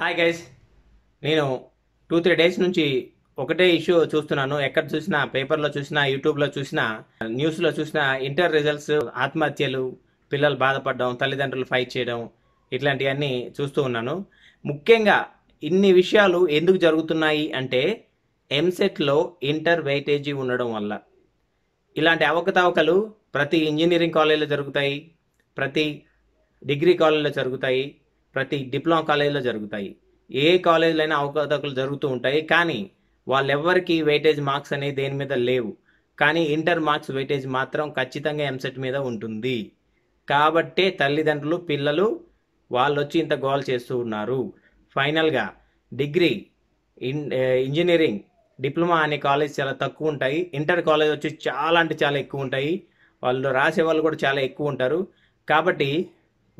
Hi guys నేను two three days నుంచి ఒకటే ఇష్యూ చూస్తున్నాను. ఎక్కడ చూసినా పేపర్లో చూసినా యూట్యూబ్లో చూసినా న్యూస్లో చూసినా ఇంటర్ రిజల్ట్స్ ఆత్మహత్యలు పిల్లలు బాధపడడం తల్లిదండ్రులు ఫైట్ చేయడం ఇట్లాంటివన్నీ చూస్తూ ఉన్నాను. ముఖ్యంగా ఇన్ని విషయాలు ఎందుకు జరుగుతున్నాయి అంటే ఎంసెట్లో ఇంటర్ వెయిటేజీ ఉండడం వల్ల. ఇలాంటి అవకతవకలు ప్రతి ఇంజనీరింగ్ కాలేజీలో జరుగుతాయి ప్రతి డిగ్రీ కాలేజీలో జరుగుతాయి ప్రతి డిప్లొమా కాలేజీలో జరుగుతాయి. ఏ కాలేజీలో అయినా అవకతవకలు జరుగుతూ ఉంటాయి. కానీ వాళ్ళెవ్వరికి వెయిటేజ్ మార్క్స్ అనేది దేని మీద లేవు. కానీ ఇంటర్ మార్క్స్ వెయిటేజ్ మాత్రం ఖచ్చితంగా ఎంసెట్ మీద ఉంటుంది. కాబట్టే తల్లిదండ్రులు పిల్లలు వాళ్ళు వచ్చి ఇంత గోల్ చేస్తూ ఉన్నారు. ఫైనల్గా డిగ్రీ ఇన్ ఇంజనీరింగ్ డిప్లొమా అనే కాలేజ్ చాలా తక్కువ ఉంటాయి. ఇంటర్ కాలేజ్ వచ్చి చాలా అంటే చాలా ఎక్కువ ఉంటాయి. వాళ్ళు రాసే వాళ్ళు కూడా చాలా ఎక్కువ ఉంటారు. కాబట్టి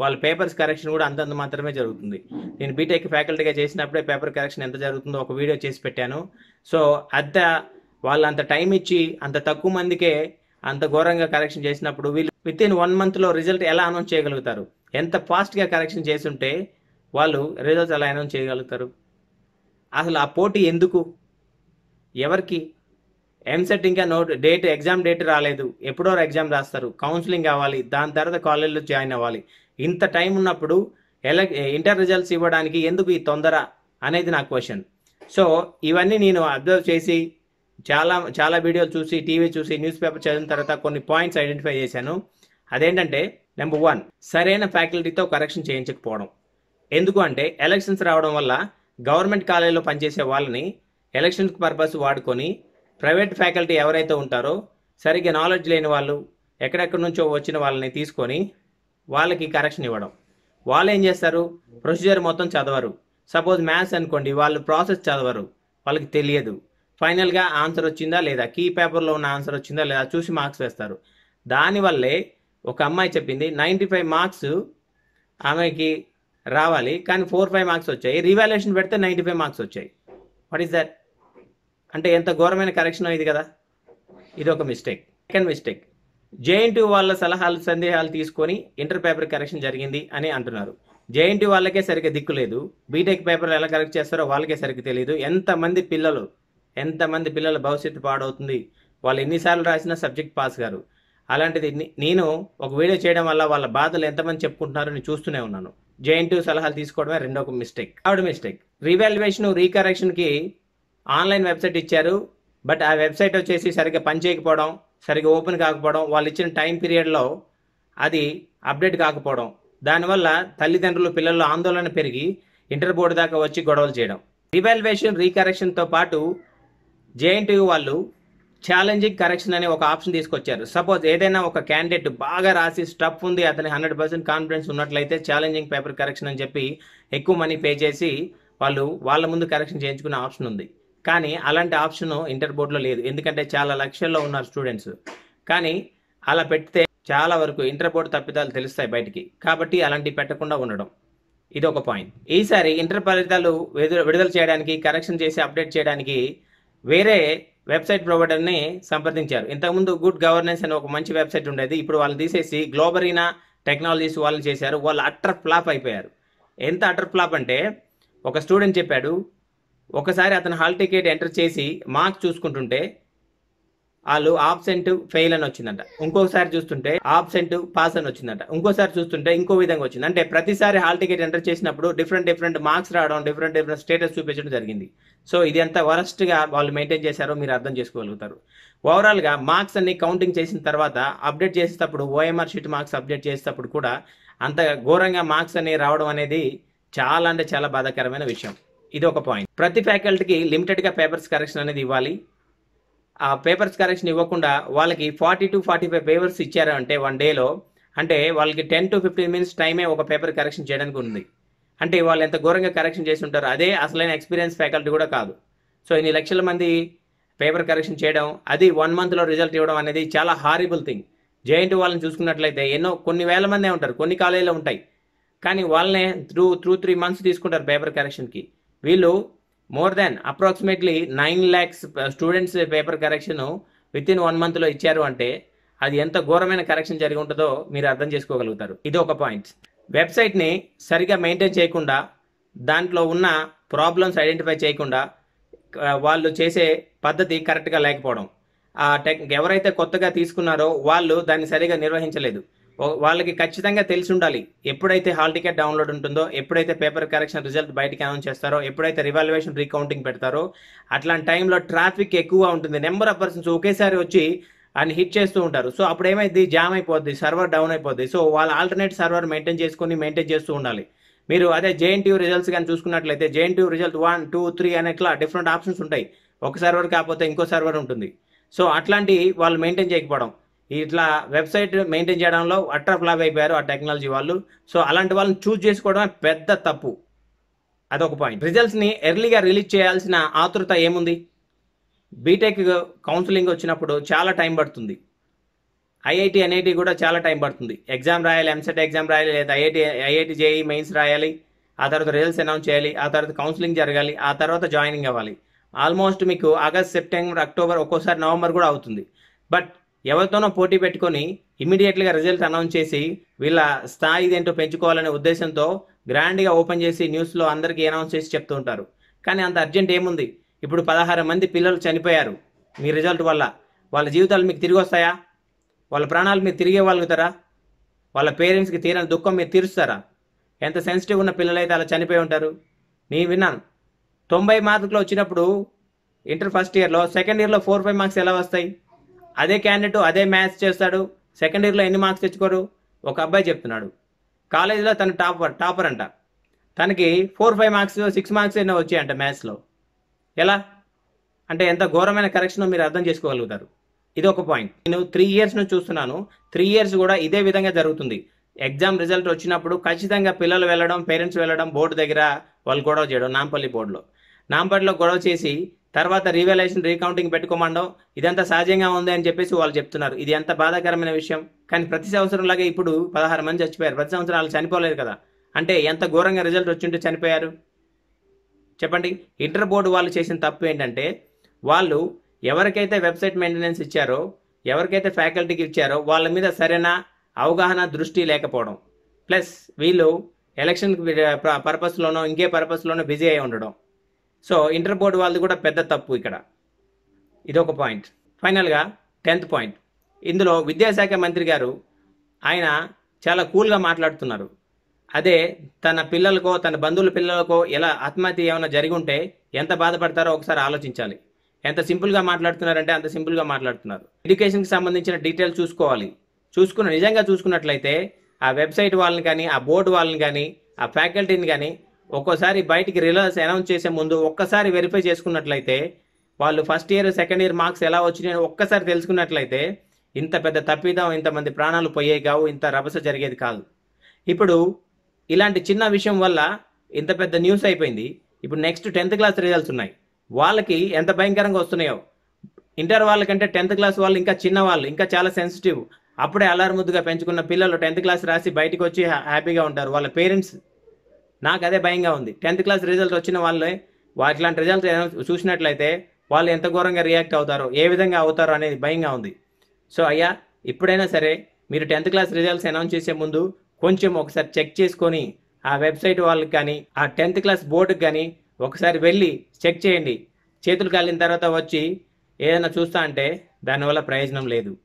వాళ్ళ పేపర్స్ కరెక్షన్ కూడా అంతంత మాత్రమే జరుగుతుంది. నేను బీటెక్ ఫ్యాకల్టీగా చేసినప్పుడే పేపర్ కరెక్షన్ ఎంత జరుగుతుందో ఒక వీడియో చేసి పెట్టాను. సో అంత వాళ్ళు అంత టైం ఇచ్చి అంత తక్కువ మందికే అంత ఘోరంగా కరెక్షన్ చేసినప్పుడు వీళ్ళు విత్ ఇన్ వన్ మంత్లో రిజల్ట్ ఎలా అనౌన్స్ చేయగలుగుతారు? ఎంత ఫాస్ట్గా కరెక్షన్ చేస్తుంటే వాళ్ళు రిజల్ట్స్ ఎలా అనౌన్స్ చేయగలుగుతారు? అసలు ఆ పోటీ ఎందుకు? ఎవరికి? ఎంసెట్ ఇంకా నోట్ డేట్ ఎగ్జామ్ డేట్ రాలేదు. ఎప్పుడో ఎగ్జామ్ రాస్తారు. కౌన్సిలింగ్ అవ్వాలి. దాని తర్వాత కాలేజ్లో జాయిన్ అవ్వాలి. ఇంత టైం ఉన్నప్పుడు ఎల ఇంటర్ రిజల్ట్స్ ఇవ్వడానికి ఎందుకు ఈ తొందర అనేది నా క్వశ్చన్. సో ఇవన్నీ నేను అబ్జర్వ్ చేసి చాలా చాలా వీడియోలు చూసి టీవీ చూసి న్యూస్ పేపర్ చదివిన తర్వాత కొన్ని పాయింట్స్ ఐడెంటిఫై చేశాను. అదేంటంటే నెంబర్ వన్ సరైన ఫ్యాకల్టీతో కరెక్షన్ చేయించకపోవడం. ఎందుకు అంటే ఎలక్షన్స్ రావడం వల్ల గవర్నమెంట్ కాలేజీలో పనిచేసే వాళ్ళని ఎలక్షన్స్ పర్పస్ వాడుకొని ప్రైవేట్ ఫ్యాకల్టీ ఎవరైతే ఉంటారో సరిగ్గా నాలెడ్జ్ లేని వాళ్ళు ఎక్కడెక్కడి నుంచో వచ్చిన వాళ్ళని తీసుకొని వాళ్ళకి కరెక్షన్ ఇవ్వడం. వాళ్ళు ఏం చేస్తారు? ప్రొసీజర్ మొత్తం చదవరు. సపోజ్ మ్యాథ్స్ అనుకోండి వాళ్ళు ప్రాసెస్ చదవరు. వాళ్ళకి తెలియదు. ఫైనల్గా ఆన్సర్ వచ్చిందా లేదా? కీ పేపర్లో ఉన్న ఆన్సర్ వచ్చిందా లేదా? చూసి మార్క్స్ వేస్తారు. దానివల్లే ఒక అమ్మాయి చెప్పింది నైంటీ ఫైవ్ మార్క్స్ ఆమెకి రావాలి కానీ ఫోర్ ఫైవ్ మార్క్స్ వచ్చాయి. రివాల్యుయేషన్ పెడితే ninety five marks what. Is that that అంటే ఎంత ఘోరమైన కరెక్షన్ ఇది కదా? ఇది ఒక మిస్టేక్ సెకండ్ మిస్టేక్ జేఎన్టీ వాళ్ళ సలహాలు సందేహాలు తీసుకొని ఇంటర్ పేపర్ కరెక్షన్ జరిగింది అని అంటున్నారు. జేఎన్టీ వాళ్ళకే సరిగ్గా దిక్కు లేదు. బీటెక్ పేపర్లు ఎలా కరెక్ట్ చేస్తారో వాళ్ళకే సరిగ్గా తెలియదు ఎంతమంది పిల్లలు ఎంతమంది పిల్లల భవిష్యత్తు పాడవుతుంది? వాళ్ళు ఎన్నిసార్లు రాసినా సబ్జెక్ట్ పాస్ గారు. అలాంటిది నేను ఒక వీడియో చేయడం వల్ల వాళ్ళ బాధలు ఎంతమంది చెప్పుకుంటున్నారో నేను చూస్తూనే ఉన్నాను. జేఎన్టీ సలహాలు తీసుకోవడమే రెండో ఒక మిస్టేక్. ఆవిడ మిస్టేక్. రీవాల్యుయేషన్ రీకరెక్షన్కి ఆన్లైన్ వెబ్సైట్ ఇచ్చారు. బట్ ఆ వెబ్సైట్ వచ్చేసి సరిగ్గా పనిచేయకపోవడం సరిగ్గా ఓపెన్ కాకపోవడం వాళ్ళు ఇచ్చిన టైం పీరియడ్లో అది అప్డేట్ కాకపోవడం దానివల్ల తల్లిదండ్రులు పిల్లల్లో ఆందోళన పెరిగి ఇంటర్ బోర్డు దాకా వచ్చి గొడవలు చేయడం. రివాల్యుయేషన్ రీకరెక్షన్తో పాటు జేఎన్టీయూ వాళ్ళు ఛాలెంజింగ్ కరెక్షన్ అనే ఒక ఆప్షన్ తీసుకొచ్చారు. సపోజ్ ఏదైనా ఒక క్యాండిడేట్ బాగా రాసి స్టఫ్ ఉంది అతని హండ్రెడ్ పర్సెంట్ కాన్ఫిడెన్స్ ఉన్నట్లయితే ఛాలెంజింగ్ పేపర్ కరెక్షన్ అని చెప్పి ఎక్కువ మనీ పే చేసి వాళ్ళు వాళ్ళ ముందు కరెక్షన్ చేయించుకునే ఆప్షన్ ఉంది. కానీ అలాంటి ఆప్షన్ ఇంటర్ బోర్డులో లేదు. ఎందుకంటే చాలా లక్ష్యాల్లో ఉన్నారు స్టూడెంట్స్. కానీ అలా పెడితే చాలా వరకు ఇంటర్ బోర్డు తప్పిదాలు తెలుస్తాయి బయటికి. కాబట్టి అలాంటివి పెట్టకుండా ఉండడం. ఇది ఒక పాయింట్. ఈసారి ఇంటర్ ఫలితాలు విడుదల విడుదల చేయడానికి కరెక్షన్ చేసి అప్డేట్ చేయడానికి వేరే వెబ్సైట్ ప్రొవైడర్ని సంప్రదించారు. ఇంతకుముందు గుడ్ గవర్నెన్స్ అనే ఒక మంచి వెబ్సైట్ ఉండేది. ఇప్పుడు వాళ్ళని తీసేసి గ్లోబరీనా టెక్నాలజీస్ వాళ్ళని చేశారు. వాళ్ళు అట్టర్ ఫ్లాప్ అయిపోయారు. ఎంత అటర్ ఫ్లాప్ అంటే ఒక స్టూడెంట్ చెప్పాడు ఒకసారి అతను హాల్ టికెట్ ఎంటర్ చేసి మార్క్స్ చూసుకుంటుంటే వాళ్ళు ఆబ్సెంట్ ఫెయిల్ అని వచ్చిందంట. ఇంకోసారి చూస్తుంటే ఆబ్సెంట్ పాస్ అని వచ్చిందంట. ఇంకోసారి చూస్తుంటే ఇంకో విధంగా వచ్చింది. అంటే ప్రతిసారి హాల్ టికెట్ ఎంటర్ చేసినప్పుడు డిఫరెంట్ డిఫరెంట్ మార్క్స్ రావడం డిఫరెంట్ డిఫరెంట్ స్టేటస్ చూపించడం జరిగింది. సో ఇది ఎంత వరస్ట్గా వాళ్ళు మెయింటైన్ చేశారో మీరు అర్థం చేసుకోగలుగుతారు. ఓవరాల్గా మార్క్స్ అన్ని కౌంటింగ్ చేసిన తర్వాత అప్డేట్ చేసేటప్పుడు ఓఎంఆర్ షీట్ మార్క్స్ అప్డేట్ చేసేటప్పుడు కూడా అంత ఘోరంగా మార్క్స్ అన్ని రావడం అనేది చాలా అంటే చాలా బాధాకరమైన విషయం. ఇది ఒక పాయింట్ ప్రతి ఫ్యాకల్టీకి లిమిటెడ్గా పేపర్స్ కరెక్షన్ అనేది ఇవ్వాలి. ఆ పేపర్స్ కరెక్షన్ ఇవ్వకుండా వాళ్ళకి forty to forty five papers ఇచ్చారు అంటే వన్ డేలో అంటే వాళ్ళకి టెన్ టు ఫిఫ్టీన్ మినిట్స్ టైమే ఒక పేపర్ కరెక్షన్ చేయడానికి ఉంది. అంటే వాళ్ళు ఎంత ఘోరంగా కరెక్షన్ చేసి ఉంటారు అదే అసలైన ఎక్స్పీరియన్స్ ఫ్యాకల్టీ కూడా కాదు. సో ఇన్ని లక్షల మంది పేపర్ కరెక్షన్ చేయడం అది వన్ మంత్లో రిజల్ట్ ఇవ్వడం అనేది చాలా హారిబుల్ థింగ్ జేఎన్టీ వాళ్ళని చూసుకున్నట్లయితే ఎన్నో కొన్ని వేల మందే ఉంటారు కొన్ని కాలేజీలో ఉంటాయి. కానీ వాళ్ళనే త్రూ త్రూ త్రీ మంత్స్ తీసుకుంటారు పేపర్ కరెక్షన్కి వీళ్ళు more than approximately nine lakhs students paper correction within one మంత్లో ఇచ్చారు అంటే అది ఎంత ఘోరమైన కరెక్షన్ జరిగి ఉంటుందో మీరు అర్థం చేసుకోగలుగుతారు. ఇది ఒక పాయింట్. వెబ్సైట్ని సరిగా మెయింటైన్ చేయకుండా దాంట్లో ఉన్న ప్రాబ్లమ్స్ ఐడెంటిఫై చేయకుండా వాళ్ళు చేసే పద్ధతి కరెక్ట్గా లేకపోవడం. ఆ టెక్ ఎవరైతే కొత్తగా తీసుకున్నారో వాళ్ళు దాన్ని సరిగా నిర్వహించలేదు. వాళ్ళకి ఖచ్చితంగా తెలిసి ఉండాలి. ఎప్పుడైతే హాల్ టికెట్ డౌన్లోడ్ ఉంటుందో ఎప్పుడైతే పేపర్ కరెక్షన్ రిజల్ట్ బయటికి అనౌన్స్ చేస్తారో ఎప్పుడైతే రివాల్యుయేషన్ రీకౌంటింగ్ పెడతారో అట్లాంటి టైంలో ట్రాఫిక్ ఎక్కువ ఉంటుంది. నెంబర్ ఆఫ్ పర్సన్స్ ఒకేసారి వచ్చి అని హిట్ చేస్తూ ఉంటారు. సో అప్పుడు ఏమైంది జామ్ అయిపోద్ది సర్వర్ డౌన్ అయిపోద్ది. సో వాళ్ళ ఆల్టర్నేట్ సర్వర్ మెయింటైన్ చేసుకుని మెయింటైన్ చేస్తూ ఉండాలి. మీరు అదే జేఎన్టీయూ రిజల్ట్స్ కానీ చూసుకున్నట్లయితే JNTU result one two three అనే ఇట్లా డిఫరెంట్ ఆప్షన్స్ ఉంటాయి. ఒక సర్వర్ కాకపోతే ఇంకో సర్వర్ ఉంటుంది. సో అట్లాంటి వాళ్ళు మెయింటైన్ చేయకపోవడం. ఇట్లా వెబ్సైట్ మెయింటైన్ చేయడంలో అట్ర ఫ్లాప్ అయిపోయారు ఆ టెక్నాలజీ వాళ్ళు. సో అలాంటి వాళ్ళని చూస్ చేసుకోవడమే పెద్ద తప్పు. అదొక పాయింట్. రిజల్ట్స్ని ఎర్లీగా రిలీజ్ చేయాల్సిన ఆతృత ఏముంది? బీటెక్ కౌన్సిలింగ్ వచ్చినప్పుడు చాలా టైం పడుతుంది. ఐఐటి ఎన్ఐటి కూడా చాలా టైం పడుతుంది. ఎగ్జామ్ రాయాలి ఎంసెట్ ఎగ్జామ్ రాయాలి లేదా ఐఐటి ఐఐటి జేఈ మెయిన్స్ రాయాలి ఆ తర్వాత రిజల్ట్స్ అనౌన్స్ చేయాలి ఆ తర్వాత కౌన్సిలింగ్ జరగాలి ఆ తర్వాత జాయినింగ్ అవ్వాలి. ఆల్మోస్ట్ మీకు ఆగస్ట్ సెప్టెంబర్ అక్టోబర్ ఒక్కోసారి నవంబర్ కూడా అవుతుంది. బట్ ఎవరితోనో పోటీ పెట్టుకొని ఇమీడియట్గా రిజల్ట్ అనౌన్స్ చేసి వీళ్ళ స్థాయి ఏంటో పెంచుకోవాలనే ఉద్దేశంతో గ్రాండ్గా ఓపెన్ చేసి న్యూస్లో అందరికీ అనౌన్స్ చేసి చెప్తూ ఉంటారు. కానీ అంత అర్జెంట్ ఏముంది? ఇప్పుడు పదహారు మంది పిల్లలు చనిపోయారు. మీ రిజల్ట్ వల్ల వాళ్ళ జీవితాలు మీకు తిరిగి వస్తాయా? వాళ్ళ ప్రాణాలు మీరు తిరిగి ఇవ్వగలుగుతారా? వాళ్ళ పేరెంట్స్కి తీరని దుఃఖం మీరు తీరుస్తారా? ఎంత సెన్సిటివ్ ఉన్న పిల్లలైతే అలా చనిపోయి ఉంటారు? నేను విన్నాను. తొంభై మార్కులు వచ్చినప్పుడు ఇంటర్ ఫస్ట్ ఇయర్లో సెకండ్ ఇయర్లో ఫోర్ ఫైవ్ మార్క్స్ ఎలా వస్తాయి? అదే క్యాండిడేట్ అదే మ్యాథ్స్ చేస్తాడు. సెకండ్ ఇయర్లో ఎన్ని మార్క్స్ తెచ్చుకోరు? ఒక అబ్బాయి చెప్తున్నాడు. కాలేజీలో తను టాపర్ టాపర్ అంట. తనకి four five marks six marks ఎన్నో వచ్చాయంట మ్యాథ్స్లో ఎలా? అంటే ఎంత ఘోరమైన కరెక్షన్ మీరు అర్థం చేసుకోగలుగుతారు. ఇది ఒక పాయింట్. నేను త్రీ ఇయర్స్ నుంచి చూస్తున్నాను. త్రీ ఇయర్స్ కూడా ఇదే విధంగా జరుగుతుంది. ఎగ్జామ్ రిజల్ట్ వచ్చినప్పుడు ఖచ్చితంగా పిల్లలు వెళ్ళడం పేరెంట్స్ వెళ్ళడం బోర్డు దగ్గర వాళ్ళు గొడవ చేయడం నాంపల్లి బోర్డులో. నాంపల్లిలో గొడవ చేసి తర్వాత రీవాల్యుయేషన్ రీకౌంటింగ్ పెట్టుకోమండం. ఇదంతా సహజంగా ఉంది అని చెప్పేసి వాళ్ళు చెప్తున్నారు. ఇది ఎంత బాధాకరమైన విషయం. కానీ ప్రతి సంవత్సరం లాగా ఇప్పుడు పదహారు మంది చచ్చిపోయారు. ప్రతి సంవత్సరం వాళ్ళు చనిపోలేదు కదా. అంటే ఎంత ఘోరంగా రిజల్ట్ వచ్చింటే చనిపోయారు? చెప్పండి. ఇంటర్ బోర్డు వాళ్ళు చేసిన తప్పు ఏంటంటే వాళ్ళు ఎవరికైతే వెబ్సైట్ మెయింటెనెన్స్ ఇచ్చారో ఎవరికైతే ఫ్యాకల్టీకి ఇచ్చారో వాళ్ళ మీద సరైన అవగాహన దృష్టి లేకపోవడం. ప్లస్ వీళ్ళు ఎలక్షన్ పర్పస్లోనో ఇంకే పర్పస్లోనో బిజీ అయి ఉండడం. సో ఇంటర్ బోర్డు వాళ్ళది కూడా పెద్ద తప్పు ఇక్కడ. ఇదొక పాయింట్. ఫైనల్గా టెన్త్ పాయింట్. ఇందులో విద్యాశాఖ మంత్రి గారు ఆయన చాలా కూల్గా మాట్లాడుతున్నారు. అదే తన పిల్లలకో తన బంధువుల పిల్లలకో ఎలా ఆత్మహత్య ఏమైనా జరిగి ఉంటే ఎంత బాధపడతారో ఒకసారి ఆలోచించాలి. ఎంత సింపుల్గా మాట్లాడుతున్నారంటే అంత సింపుల్గా మాట్లాడుతున్నారు. ఎడ్యుకేషన్కి సంబంధించిన డీటెయిల్స్ చూసుకోవాలి. చూసుకున్న నిజంగా చూసుకున్నట్లయితే ఆ వెబ్సైట్ వాళ్ళని కానీ ఆ బోర్డు వాళ్ళని కానీ ఆ ఫ్యాకల్టీని కానీ ఒక్కోసారి బయటికి రిలర్స్ అనౌన్స్ చేసే ముందు ఒక్కసారి వెరిఫై చేసుకున్నట్లయితే వాళ్ళు first year second year marks ఎలా వచ్చినాయో ఒక్కసారి తెలుసుకున్నట్లయితే ఇంత పెద్ద తప్పిదం ఇంతమంది ప్రాణాలు పోయేవి కావు ఇంత రభస జరిగేది కాదు. ఇప్పుడు ఇలాంటి చిన్న విషయం వల్ల ఇంత పెద్ద న్యూస్ అయిపోయింది. ఇప్పుడు నెక్స్ట్ టెన్త్ క్లాస్ రిజల్ట్స్ ఉన్నాయి. వాళ్ళకి ఎంత భయంకరంగా వస్తున్నాయో. ఇంటర్ వాళ్ళకంటే టెన్త్ క్లాస్ వాళ్ళు ఇంకా చిన్న వాళ్ళు ఇంకా చాలా సెన్సిటివ్ అప్పుడే అలారం ముద్దుగా పెంచుకున్న పిల్లలు టెన్త్ క్లాస్ రాసి బయటకు వచ్చి హ్యాపీగా ఉంటారు. వాళ్ళ పేరెంట్స్ నాకు అదే భయంగా ఉంది. టెన్త్ క్లాస్ రిజల్ట్ వచ్చిన వాళ్ళే వా- ఇట్లాంటి రిజల్ట్స్ చూసినట్లయితే వాళ్ళు ఎంత ఘోరంగా రియాక్ట్ అవుతారో ఏ విధంగా అవుతారో అనేది భయంగా ఉంది. సో అయ్యా ఇప్పుడైనా సరే మీరు టెన్త్ క్లాస్ రిజల్ట్స్ అనౌన్స్ చేసే ముందు కొంచెం ఒకసారి చెక్ చేసుకొని ఆ వెబ్సైట్ వాళ్ళకి కానీ ఆ టెన్త్ క్లాస్ బోర్డుకి కానీ ఒకసారి వెళ్ళి చెక్ చేయండి. చేతులు కాలిన తర్వాత వచ్చి ఏదైనా చూస్తా అంటే దానివల్ల ప్రయోజనం లేదు.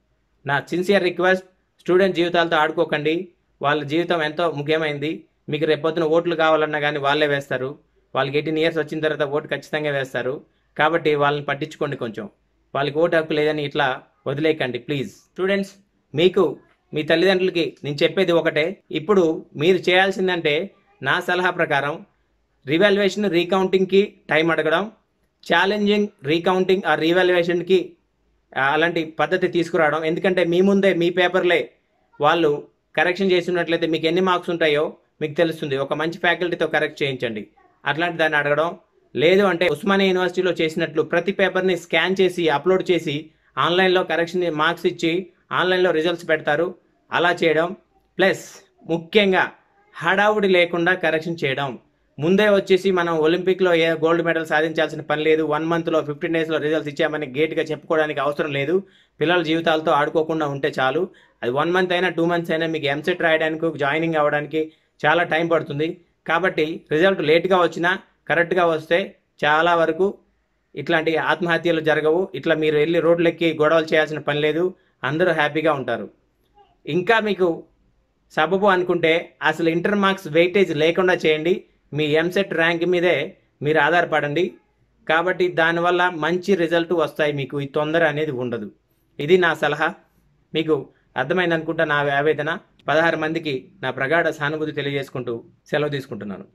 నా సిన్సియర్ రిక్వెస్ట్ స్టూడెంట్ జీవితాలతో ఆడుకోకండి. వాళ్ళ జీవితం ఎంతో ముఖ్యమైంది. మీకు రేపొద్దున ఓట్లు కావాలన్నా కానీ వాళ్ళే వేస్తారు. వాళ్ళకి ఎయిటీన్ ఇయర్స్ వచ్చిన తర్వాత ఓటు ఖచ్చితంగా వేస్తారు. కాబట్టి వాళ్ళని పట్టించుకోండి కొంచెం. వాళ్ళకి ఓటు హక్కు లేదని ఇట్లా వదిలేయకండి ప్లీజ్. స్టూడెంట్స్ మీకు మీ తల్లిదండ్రులకి నేను చెప్పేది ఒకటే. ఇప్పుడు మీరు చేయాల్సిందంటే నా సలహా ప్రకారం రివాల్యుయేషన్ రీకౌంటింగ్కి టైం అడగడం ఛాలెంజింగ్ రీకౌంటింగ్ ఆ రీవాల్యుయేషన్కి అలాంటి పద్ధతి తీసుకురావడం. ఎందుకంటే మీ ముందే మీ పేపర్లే వాళ్ళు కరెక్షన్ చేసినట్లయితే మీకు ఎన్ని మార్క్స్ ఉంటాయో మీకు తెలుస్తుంది. ఒక మంచి ఫ్యాకల్టీతో కరెక్ట్ చేయించండి. అట్లాంటి దాన్ని అడగడం లేదు అంటే ఉస్మానియా యూనివర్సిటీలో చేసినట్లు ప్రతి పేపర్ని స్కాన్ చేసి అప్లోడ్ చేసి ఆన్లైన్లో కరెక్షన్ మార్క్స్ ఇచ్చి ఆన్లైన్లో రిజల్ట్స్ పెడతారు. అలా చేయడం ప్లస్ ముఖ్యంగా హడావుడి లేకుండా కరెక్షన్ చేయడం. ముందే వచ్చేసి మనం ఒలింపిక్లో ఏ గోల్డ్ మెడల్ సాధించాల్సిన పని లేదు. వన్ మంత్లో ఫిఫ్టీన్ డేస్లో రిజల్ట్స్ ఇచ్చామని గేట్గా చెప్పుకోవడానికి అవసరం లేదు. పిల్లల జీవితాలతో ఆడుకోకుండా ఉంటే చాలు. అది వన్ మంత్ అయినా టూ మంత్స్ అయినా మీకు ఎంసెట్ రాయడానికి జాయినింగ్ అవ్వడానికి చాలా టైం పడుతుంది. కాబట్టి రిజల్ట్ లేట్గా వచ్చినా కరెక్ట్గా వస్తే చాలా వరకు ఇట్లాంటి ఆత్మహత్యలు జరగవు. ఇట్లా మీరు వెళ్ళి రోడ్లెక్కి గొడవలు చేయాల్సిన పని లేదు. అందరూ హ్యాపీగా ఉంటారు. ఇంకా మీకు సబబు అనుకుంటే అసలు ఇంటర్ మార్క్స్ వెయిటేజ్ లేకుండా చేయండి. మీ ఎంసెట్ ర్యాంక్ మీదే మీరు ఆధారపడండి. కాబట్టి దానివల్ల మంచి రిజల్ట్ వస్తాయి మీకు. ఈ తొందర అనేది ఉండదు. ఇది నా సలహా. మీకు అర్థమైంది అనుకుంటా నా ఆవేదన. పదహారు మందికి నా ప్రగాఢ సానుభూతి తెలియజేసుకుంటూ సెలవు తీసుకుంటున్నాను.